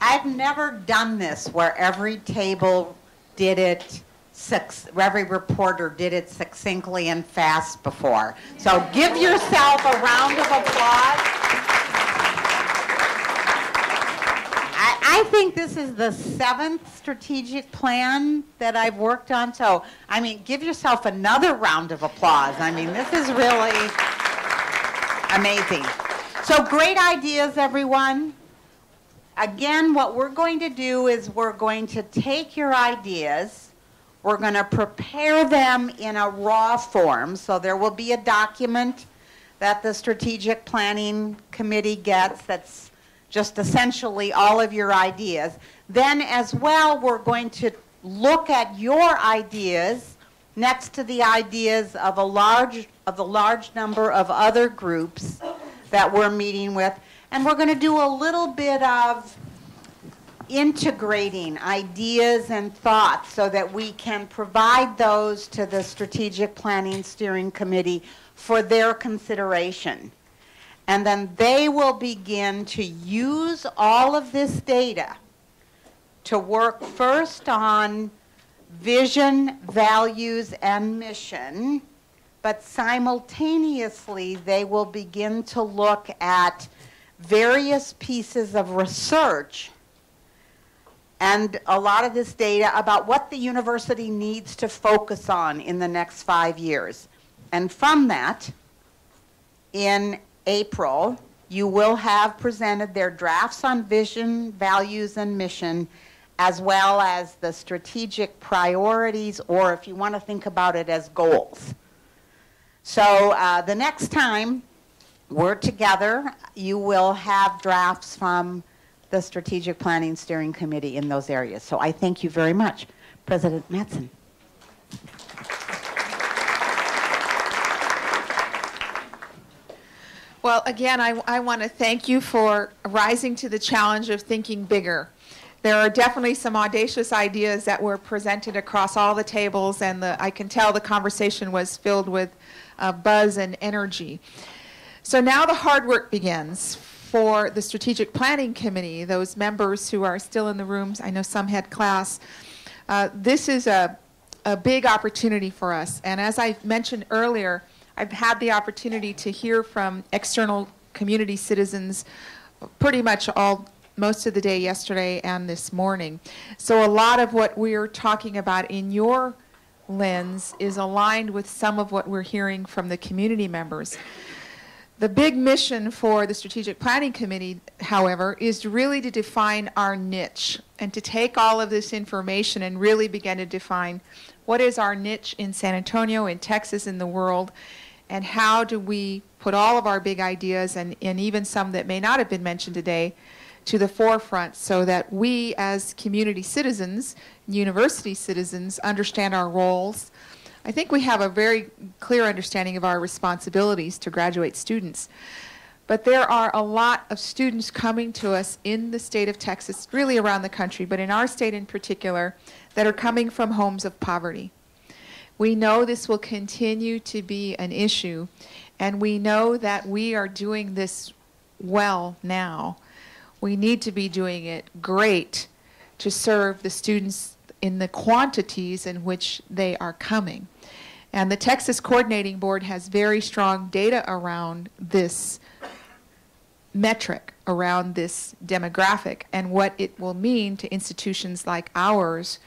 S3: I've never done this where every table did it, every reporter did it succinctly and fast before. So give yourself a round of applause. I, I I think this is the seventh strategic plan that I've worked on. So, I mean, give yourself another round of applause. I mean, this is really amazing. So, great ideas, everyone. Again, what we're going to do is we're going to take your ideas, we're going to prepare them in a raw form. So, there will be a document that the Strategic Planning Committee gets that's just essentially all of your ideas. Then, as well, we're going to look at your ideas next to the ideas of a large of the large number of other groups that we're meeting with and we're going to do a little bit of integrating ideas and thoughts so that we can provide those to the Strategic Planning Steering Committee for their consideration. And then they will begin to use all of this data to work first on vision, values, and mission, but simultaneously they will begin to look at various pieces of research and a lot of this data about what the university needs to focus on in the next five years. And from that, in April, you will have presented their drafts on vision, values, and mission, as well as the strategic priorities, or if you want to think about it as goals. So uh, the next time we're together, you will have drafts from the Strategic Planning Steering Committee in those areas. So I thank you very much. President Matson.
S1: Well, again, I, I want to thank you for rising to the challenge of thinking bigger. There are definitely some audacious ideas that were presented across all the tables, and the, I can tell the conversation was filled with uh, buzz and energy. So now the hard work begins for the Strategic Planning Committee, those members who are still in the rooms. I know some had class. Uh, this is a, a big opportunity for us. And as I mentioned earlier, I've had the opportunity to hear from external community citizens pretty much all most of the day yesterday and this morning. So a lot of what we're talking about in your lens is aligned with some of what we're hearing from the community members. The big mission for the Strategic Planning Committee, however, is really to define our niche and to take all of this information and really begin to define what is our niche in San Antonio, in Texas, in the world, and how do we put all of our big ideas and, and even some that may not have been mentioned today to the forefront so that we as community citizens, university citizens, understand our roles. I think we have a very clear understanding of our responsibilities to graduate students. But there are a lot of students coming to us in the state of Texas, really around the country, but in our state in particular, that are coming from homes of poverty. We know this will continue to be an issue, and we know that we are doing this well now. We need to be doing it great to serve the students in the quantities in which they are coming. And the Texas Coordinating Board has very strong data around this metric, around this demographic, and what it will mean to institutions like ours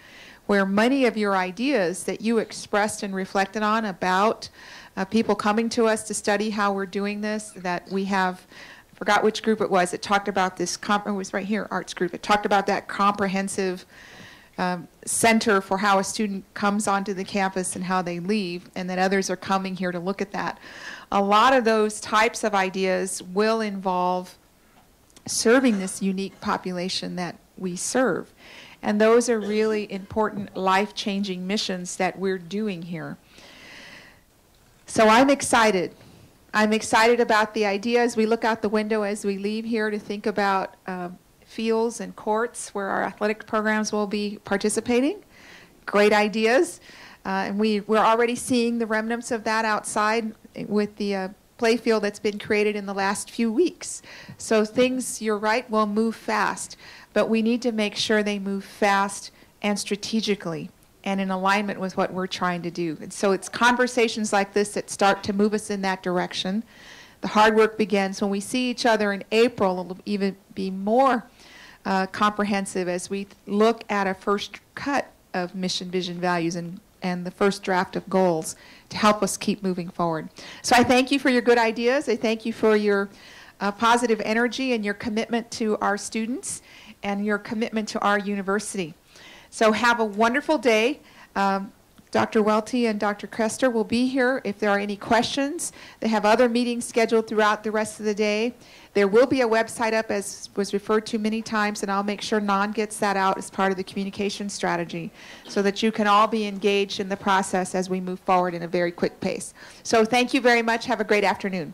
S1: where many of your ideas that you expressed and reflected on about uh, people coming to us to study how we're doing this, that we have, forgot which group it was, it talked about this, comp- it was right here, arts group, it talked about that comprehensive um, center for how a student comes onto the campus and how they leave, and that others are coming here to look at that. A lot of those types of ideas will involve serving this unique population that we serve. And those are really important life changing missions that we're doing here. So I'm excited. I'm excited about the idea as we look out the window as we leave here to think about uh, fields and courts where our athletic programs will be participating. Great ideas. Uh, and we, we're already seeing the remnants of that outside with the uh, playfield that's been created in the last few weeks. So things, you're right, will move fast but we need to make sure they move fast and strategically and in alignment with what we're trying to do. And so it's conversations like this that start to move us in that direction. The hard work begins when we see each other in April. It'll even be more uh, comprehensive as we look at a first cut of mission, vision, values, and, and the first draft of goals to help us keep moving forward. So I thank you for your good ideas. I thank you for your uh, positive energy and your commitment to our students and your commitment to our university. So have a wonderful day. Um, Dr. Welty and Dr. Koester will be here if there are any questions. They have other meetings scheduled throughout the rest of the day. There will be a website up, as was referred to many times, and I'll make sure NON gets that out as part of the communication strategy so that you can all be engaged in the process as we move forward in a very quick pace. So thank you very much. Have a great afternoon.